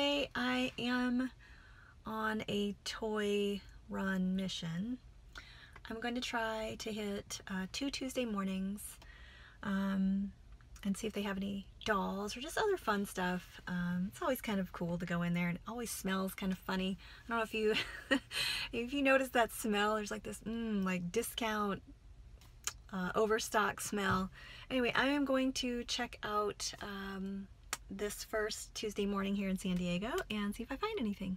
today I am on a toy run mission. I'm going to try to hit uh, two Tuesday mornings um, and see if they have any dolls or just other fun stuff. Um, it's always kind of cool to go in there and it always smells kind of funny. I don't know if you if you notice that smell, there's like this mm, like discount uh, overstock smell. Anyway, I am going to check out um, this first Tuesday morning here in San Diego and see if I find anything.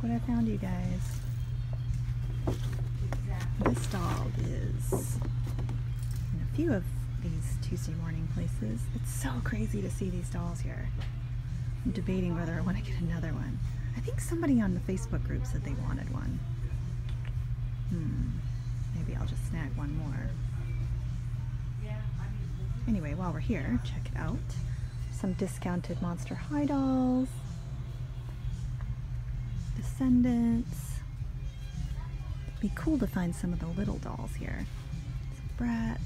What I found you guys. This doll is in a few of these Tuesday morning places. It's so crazy to see these dolls here. I'm debating whether I want to get another one. I think somebody on the Facebook group said they wanted one. Hmm. Maybe I'll just snag one more. Anyway, while we're here, check it out. Some discounted Monster High dolls. Descendants. Be cool to find some of the little dolls here. Some Bratz.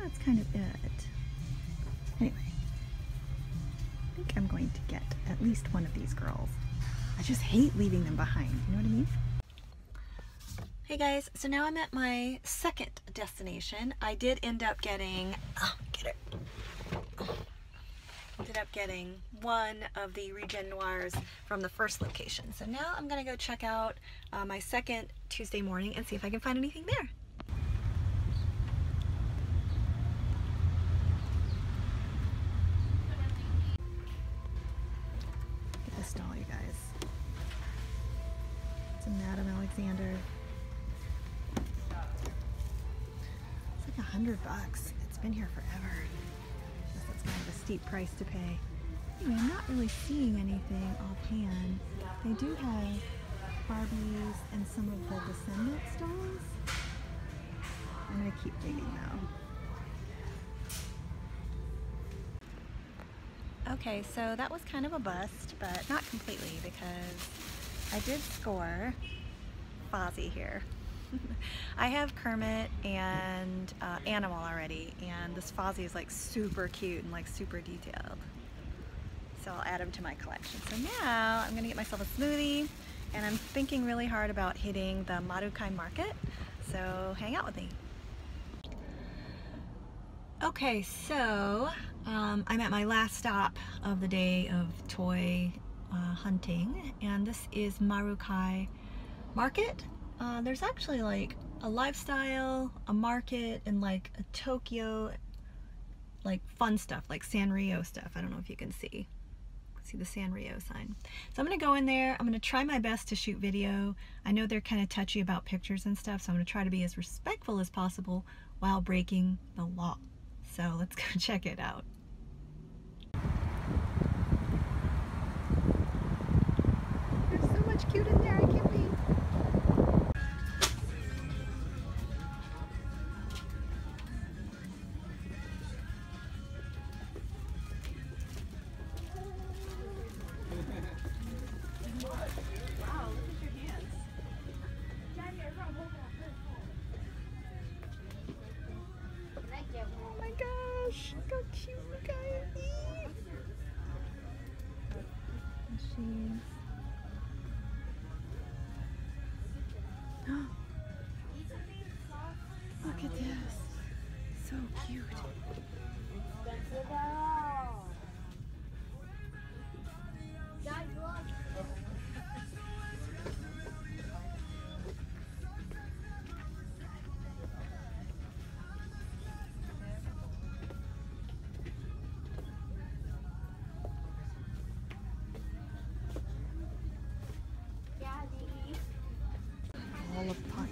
That's kind of it. Anyway, I think I'm going to get at least one of these girls. I just hate leaving them behind, you know what I mean? Hey guys, so now I'm at my second destination. I did end up getting, oh, get it. Ended up getting one of the Regen Noirs from the first location. So now I'm gonna go check out uh, my second Tuesday morning and see if I can find anything there. Get this doll, you guys. It's a Madame Alexander. It's like a hundred bucks. It's been here forever. That's kind of a steep price to pay. Anyway, I'm not really seeing anything offhand. They do have Barbies and some of the Descendants dolls. I'm gonna keep digging though. Okay, so that was kind of a bust, but not completely because I did score Fozzie here. I have Kermit and uh, Animal already, and this Fozzie is like super cute and like super detailed. So I'll add him to my collection. So now I'm gonna get myself a smoothie, and I'm thinking really hard about hitting the Marukai Market, so hang out with me. Okay, so um, I'm at my last stop of the day of toy uh, hunting, and this is Marukai Market. Uh, there's actually like a lifestyle, a market, and like a Tokyo, like fun stuff, like Sanrio stuff. I don't know if you can see. See the Sanrio sign. So I'm gonna go in there. I'm gonna try my best to shoot video. I know they're kind of touchy about pictures and stuff, so I'm gonna try to be as respectful as possible while breaking the law. So let's go check it out. Machines. Look at this. So cute.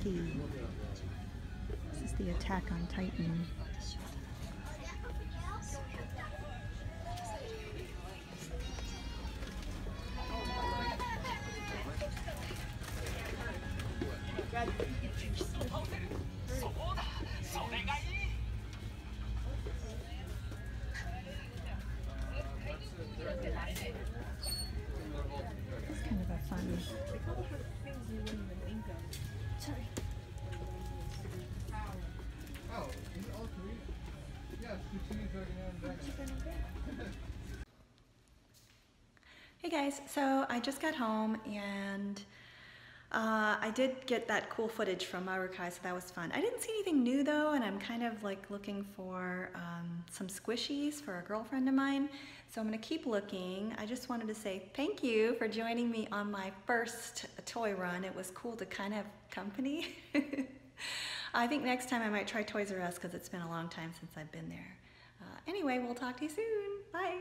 This is the Attack on Titan. Hey guys, so I just got home and uh, I did get that cool footage from Marukai, so that was fun. I didn't see anything new though, and I'm kind of like looking for um, some squishies for a girlfriend of mine. So I'm gonna keep looking. I just wanted to say thank you for joining me on my first toy run. It was cool to kind of have company. I think next time I might try Toys R Us because it's been a long time since I've been there. Uh, anyway, we'll talk to you soon. Bye.